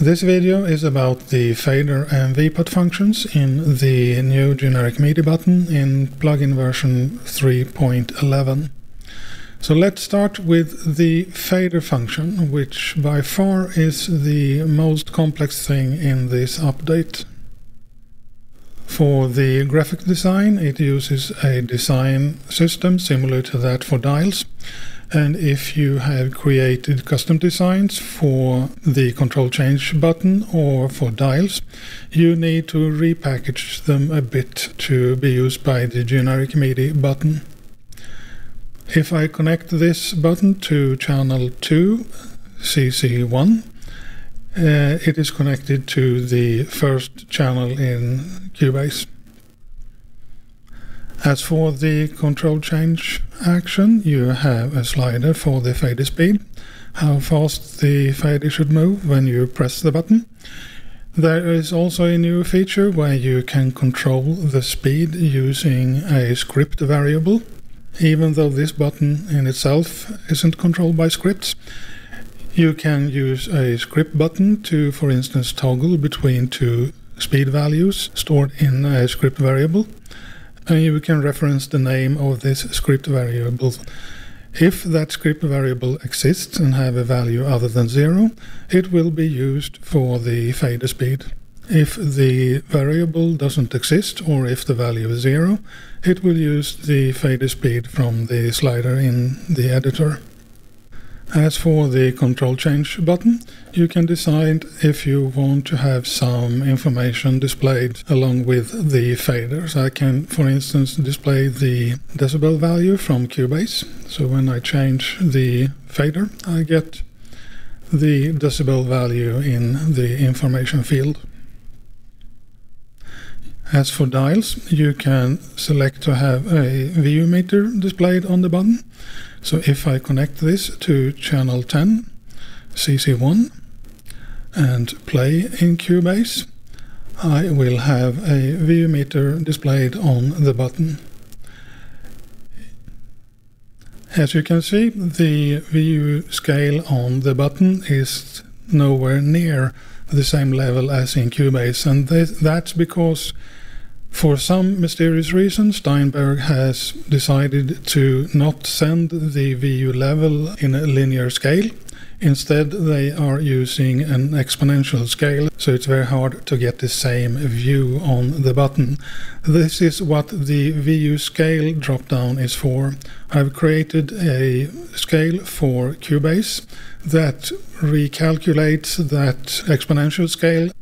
This video is about the fader and VPOT functions in the new generic MIDI button in plugin version 3.11. So let's start with the fader function, which by far is the most complex thing in this update. For the graphic design, it uses a design system similar to that for dials. And if you have created custom designs for the control change button or for dials, you need to repackage them a bit to be used by the generic MIDI button. If I connect this button to channel 2, CC1, uh, it is connected to the first channel in Cubase. As for the control change action, you have a slider for the fader speed, how fast the fader should move when you press the button. There is also a new feature where you can control the speed using a script variable. Even though this button in itself isn't controlled by scripts, you can use a script button to, for instance, toggle between two speed values stored in a script variable and you can reference the name of this script variable. If that script variable exists and have a value other than zero, it will be used for the fader speed. If the variable doesn't exist or if the value is zero, it will use the fader speed from the slider in the editor. As for the control change button, you can decide if you want to have some information displayed along with the faders. I can, for instance, display the decibel value from Cubase. So when I change the fader, I get the decibel value in the information field. As for dials, you can select to have a VU meter displayed on the button. So if I connect this to channel 10, CC1, and play in Cubase, I will have a VU meter displayed on the button. As you can see, the VU scale on the button is nowhere near the same level as in Cubase, and that's because for some mysterious reason, Steinberg has decided to not send the VU level in a linear scale. Instead, they are using an exponential scale, so it's very hard to get the same view on the button. This is what the VU scale dropdown is for. I've created a scale for Cubase that recalculates that exponential scale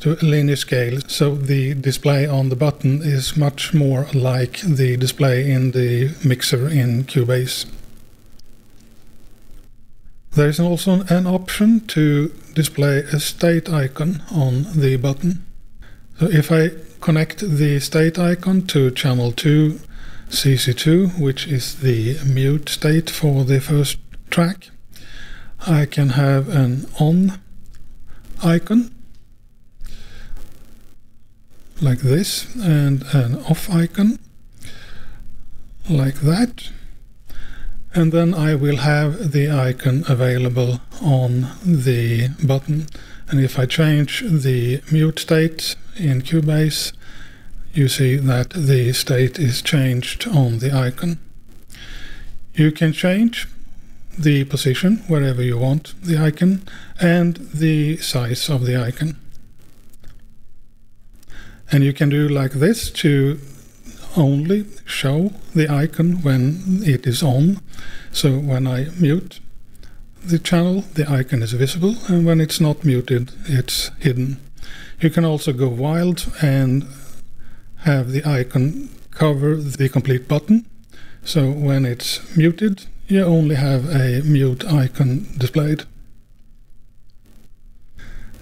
to a linear scale. So the display on the button is much more like the display in the mixer in Cubase. There is also an option to display a state icon on the button. So if I connect the state icon to channel 2 CC2, which is the mute state for the first track, I can have an on icon like this and an off icon like that and then I will have the icon available on the button and if I change the mute state in Cubase you see that the state is changed on the icon. You can change the position wherever you want the icon and the size of the icon. And you can do like this to only show the icon when it is on. So when I mute the channel, the icon is visible, and when it's not muted, it's hidden. You can also go wild and have the icon cover the complete button. So when it's muted, you only have a mute icon displayed.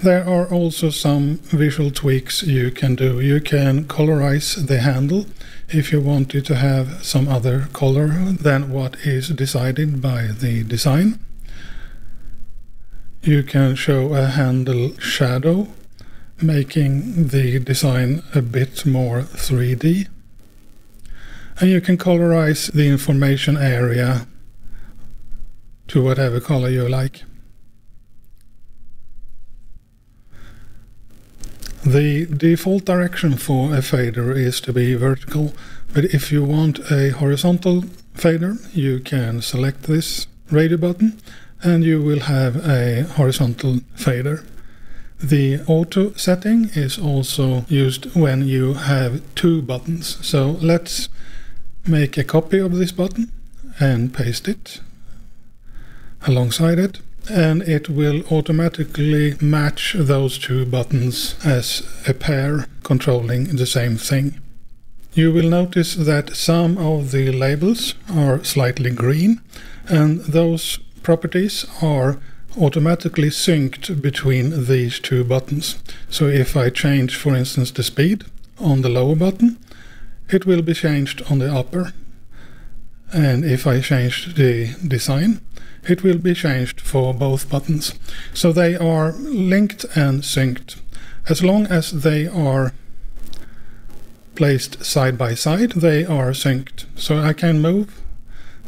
There are also some visual tweaks you can do. You can colorize the handle if you wanted to have some other color than what is decided by the design. You can show a handle shadow, making the design a bit more 3D. And you can colorize the information area to whatever color you like. The default direction for a fader is to be vertical, but if you want a horizontal fader, you can select this radio button and you will have a horizontal fader. The auto setting is also used when you have two buttons. So let's make a copy of this button and paste it alongside it and it will automatically match those two buttons as a pair controlling the same thing. You will notice that some of the labels are slightly green and those properties are automatically synced between these two buttons. So if I change, for instance, the speed on the lower button, it will be changed on the upper. And if I change the design, it will be changed for both buttons. So they are linked and synced. As long as they are placed side by side, they are synced. So I can move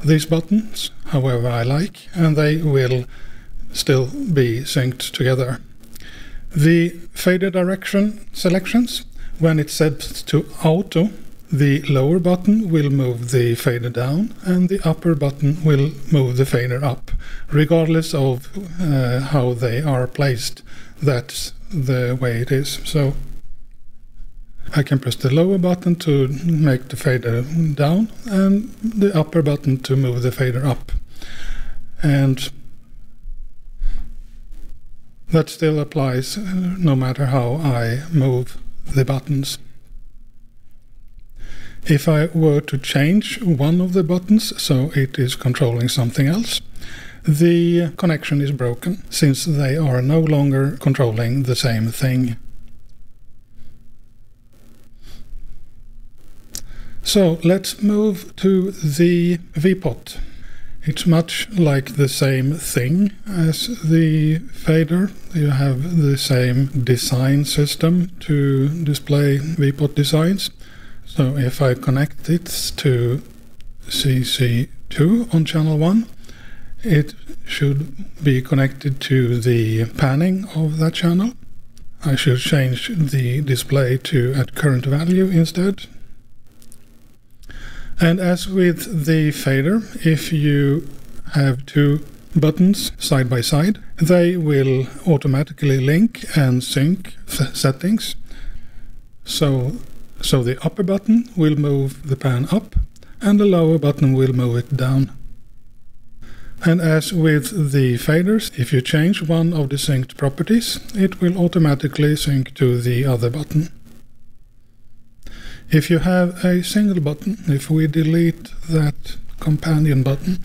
these buttons however I like, and they will still be synced together. The fader direction selections, when it's set to auto, the lower button will move the fader down and the upper button will move the fader up, regardless of uh, how they are placed. That's the way it is. So I can press the lower button to make the fader down and the upper button to move the fader up. And that still applies uh, no matter how I move the buttons. If I were to change one of the buttons so it is controlling something else, the connection is broken since they are no longer controlling the same thing. So let's move to the VPOT. It's much like the same thing as the fader. You have the same design system to display VPOT designs. So if I connect it to CC2 on channel 1, it should be connected to the panning of that channel. I should change the display to at current value instead and as with the fader, if you have two buttons side by side, they will automatically link and sync settings. So, so the upper button will move the pan up and the lower button will move it down. And as with the faders, if you change one of the synced properties, it will automatically sync to the other button. If you have a single button, if we delete that companion button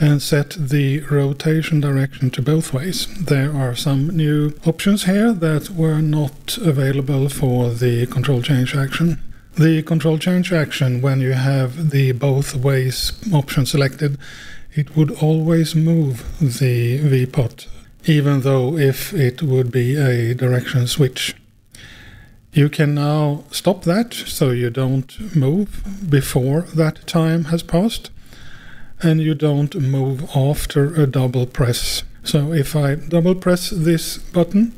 and set the rotation direction to both ways. There are some new options here that were not available for the control change action. The control change action, when you have the both ways option selected, it would always move the VPOT, even though if it would be a direction switch. You can now stop that so you don't move before that time has passed and you don't move after a double press. So if I double press this button,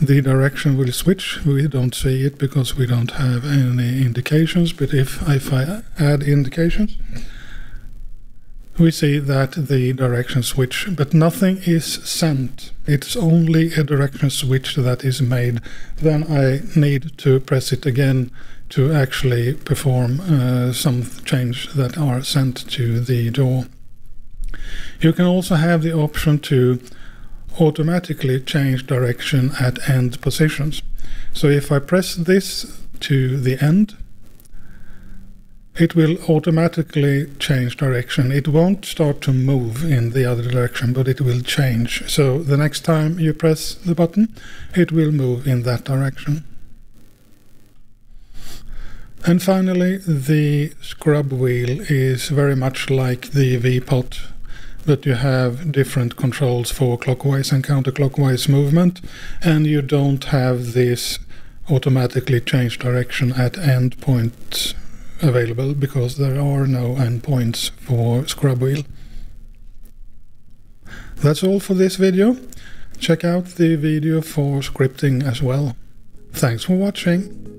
the direction will switch. We don't see it because we don't have any indications, but if, if I add indications, we see that the direction switch, but nothing is sent. It's only a direction switch that is made. Then I need to press it again to actually perform uh, some change that are sent to the DAW. You can also have the option to automatically change direction at end positions. So if I press this to the end, it will automatically change direction. It won't start to move in the other direction, but it will change. So the next time you press the button, it will move in that direction. And finally, the scrub wheel is very much like the VPOT, but you have different controls for clockwise and counterclockwise movement, and you don't have this automatically change direction at end points available because there are no endpoints for scrub wheel. That's all for this video. Check out the video for scripting as well. Thanks for watching.